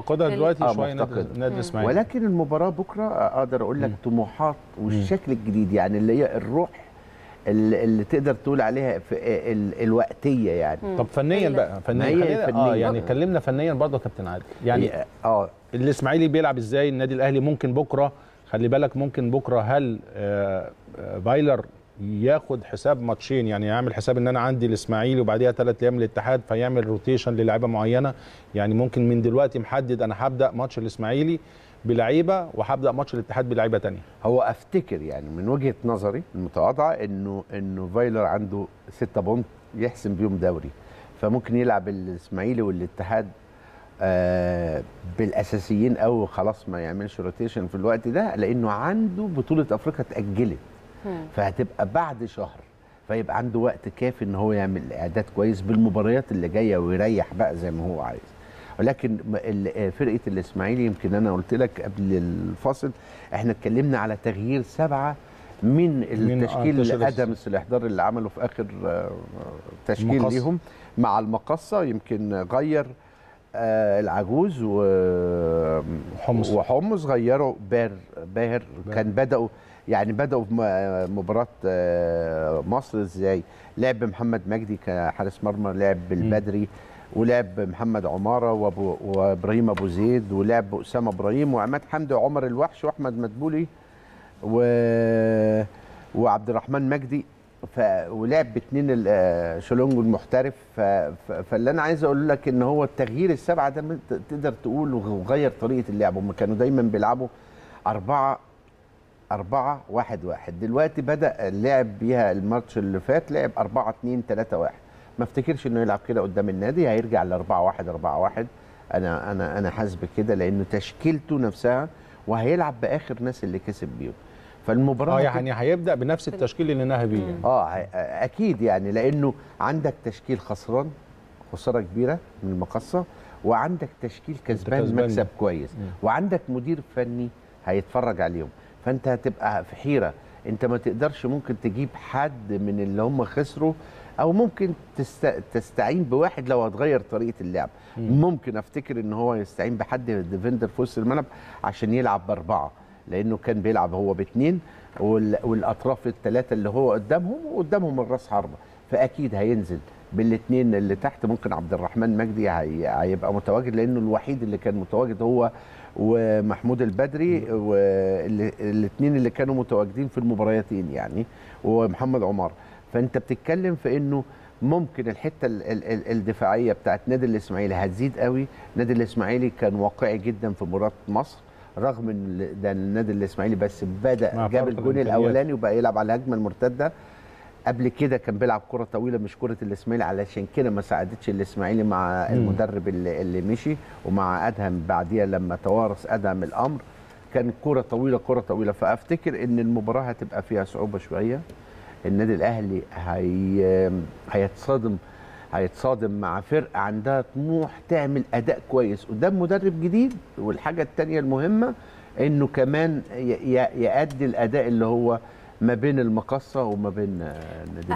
فقدها دلوقتي آه، شوية نادي الاسماعيلي ولكن المباراة بكرة أقدر أقول لك طموحات والشكل الجديد يعني اللي هي الروح اللي, تقدر تقول عليها في ال- الوقتية يعني. طب فنيا بقى ما فنيا خلينا- آه فنياً. يعني كلمنا فنيا برضه يا كابتن عادل يعني آه. الإسماعيلي بيلعب إزاي؟ النادي الأهلي ممكن بكرة خلي بالك ممكن بكرة. هل آه، آه، فايلر ياخد حساب ماتشين. يعني يعمل حساب إن أنا عندي الإسماعيلي وبعديها ثلاث أيام الاتحاد فيعمل rotation للاعيبه معينة. يعني ممكن من دلوقتي محدد أنا هبدأ ماتش الإسماعيلي بلعيبة وهبدأ ماتش الاتحاد بلعيبة تانية. هو أفتكر يعني من وجهة نظري المتواضعة إنه إنه فايلر عنده ستة point يحسم بيهم دوري. فممكن يلعب الإسماعيلي والاتحاد آه بالأساسيين أو خلاص ما يعملش rotation في الوقت ده لأنه عنده بطولة أفريقيا اتأجلت. فهتبقى بعد شهر فيبقى عنده وقت كافي إن هو يعمل إعداد كويس بالمباريات اللي جاية ويريح بقى زي ما هو عايز ولكن فرقة الإسماعيلي يمكن أنا قلت لك قبل الفاصل إحنا اتكلمنا على تغيير سبعة من من- آه، التشكيل تشكيل ادمس الاحضار اللي عمله في آخر آه، تشكيل المقص. ليهم مع المقصه يمكن غير آه العجوز وحمص. وحمص غيروا باهر باهر كان بدأوا يعني بدأوا مباراة آه، مصر إزاي؟ لعب محمد مجدي كحارس مرمى لعب بالبدري ولعب محمد عمارة وابو وإبراهيم أبو زيد ولعب أسامة إبراهيم وعماد حمدي وعمر الوحش وأحمد مدبولي و... وعبد الرحمن مجدي. ف... ولعب باثنين آه، شولونجو المحترف. ف... ف... فاللي أنا عايز أقول لك إن هو التغيير السبعه ده تقدر تقول وغير طريقة اللعب. هم كانوا دايما بيلعبوا أربعة أربعة واحد واحد. دلوقتي بدأ اللعب بيها الماتش اللي فات لعب أربعة اتنين تلاتة واحد. ما افتكرش إنه يلعب كده قدام النادي هيرجع ل 4 1 4 1 أنا أنا أنا حاسس بكده لأنه تشكيلته نفسها وهيلعب بآخر ناس اللي كسب بيهم. فالمباراة آه يعني هيبدأ بنفس التشكيل اللي نهى بيه. يعني. آه أكيد يعني لأنه عندك تشكيل خسران خسارة كبيرة من المقصة وعندك تشكيل كسبان كسبان. مكسب كويس. وعندك مدير فني هيتفرج عليهم. فانت هتبقى في حيرة. انت ما تقدرش ممكن تجيب حد من اللي هم خسروا أو ممكن تست... تستعين بواحد لو هتغير طريقة اللعب. ممكن افتكر ان هو يستعين بحد ديفندر في وسط الملعب عشان يلعب بأربعة لأنه كان بيلعب هو باثنين وال... والأطراف الثلاثه اللي هو قدامهم وقدامهم الراس حربة. فأكيد هينزل. بالاثنين اللي تحت ممكن عبد الرحمن مجدي هي... هيبقى متواجد لأنه الوحيد اللي كان متواجد هو ومحمود البدري والاثنين اللي كانوا متواجدين في المباريتين يعني ومحمد عمر. فأنت بتتكلم في إنه ممكن الحتة ال- ال- ال- الدفاعية بتاعت نادي الإسماعيلي هتزيد قوي. نادي الإسماعيلي كان واقعي جدا في مباراة مصر رغم إن ده النادي الإسماعيلي بس بدأ جاب الجون. الأولاني وبقى يلعب على الهجمة المرتدة. قبل كده كان بيلعب كرة طويلة مش كرة الإسماعيلي علشان كده ما ساعدتش الإسماعيلي مع المدرب اللي, اللي مشي ومع أدهم بعديها لما توارث أدهم الأمر. كان كرة طويلة كرة طويلة. فأفتكر إن المباراة هتبقى فيها صعوبة شوية. النادي الأهلي هي هيتصادم هيتصادم مع فرقة عندها طموح تعمل أداء كويس. قدام مدرب جديد. والحاجة الثانية المهمة إنه كمان يأدي الأداء اللي هو ما بين المقصة وما بين النادي